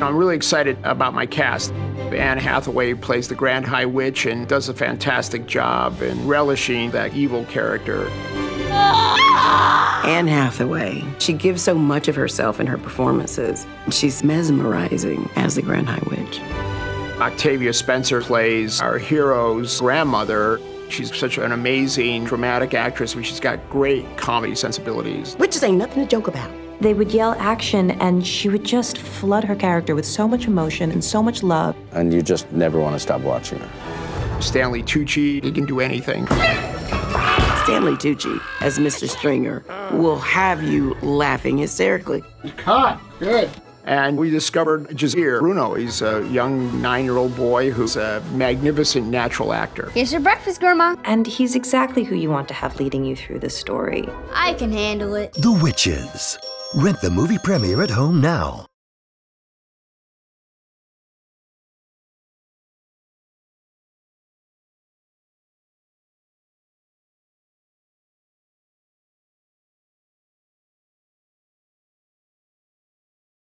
I'm really excited about my cast. Anne Hathaway plays the Grand High Witch and does a fantastic job in relishing that evil character. Anne Hathaway, she gives so much of herself in her performances. She's mesmerizing as the Grand High Witch. Octavia Spencer plays our hero's grandmother. She's such an amazing dramatic actress. but She's got great comedy sensibilities. Witches ain't nothing to joke about. They would yell action, and she would just flood her character with so much emotion and so much love. And you just never want to stop watching her. Stanley Tucci, he can do anything. Stanley Tucci, as Mr. Stringer, will have you laughing hysterically. Cut. Good. And we discovered Jahzir Bruno. He's a young nine year old boy who's a magnificent natural actor. Here's your breakfast, Grandma. And he's exactly who you want to have leading you through the story. I can handle it. The Witches. Rent the movie premiere at home now.